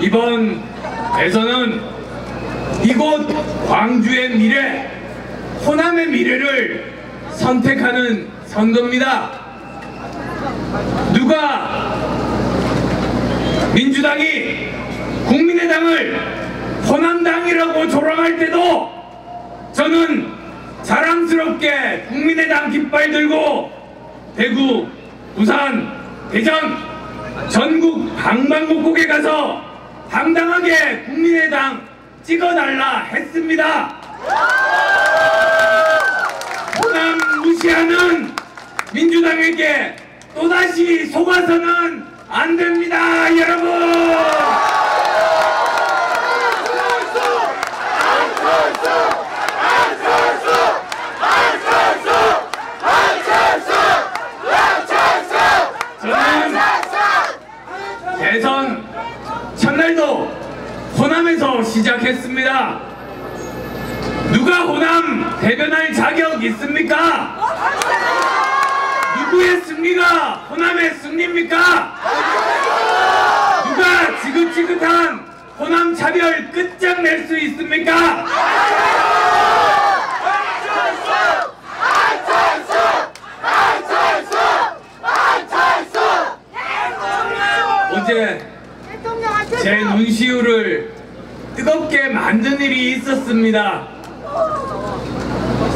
이번 대선은 이곳 광주의 미래, 호남의 미래를 선택하는 선거입니다. 누가 민주당이 국민의당을 호남당이라고 조롱할 때도 저는 자랑스럽게 국민의당 깃발 들고 대구, 부산, 대전 전국 방방곡곡에 가서 당당하게 국민의당 찍어달라 했습니다. 호남 무시하는 민주당에게 또다시 속아서는 안 됩니다, 여러분! 저는 대선 첫날도 호남에서 시작했습니다. 누가 호남 대변할 자격 있습니까? 누구의 승리가 호남의 승리입니까? 누가 지긋지긋한 호남 차별 끝장낼 수 있습니까? 어제 제 눈시울을 뜨겁게 만든 일이 있었습니다.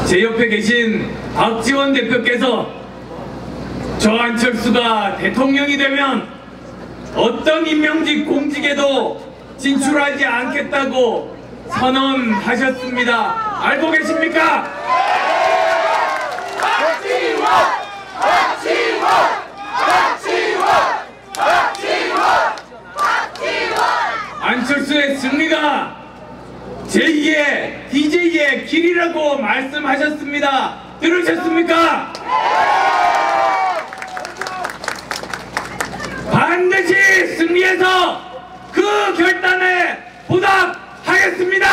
제 옆에 계신 박지원 대표께서 저 안철수가 대통령이 되면 어떤 임명직 공직에도 진출하지 않겠다고 선언하셨습니다. 알고 계십니까? 안철수의 승리가 제2의 DJ의 길이라고 말씀하셨습니다. 들으셨습니까? 반드시 승리해서 그 결단에 보답하겠습니다.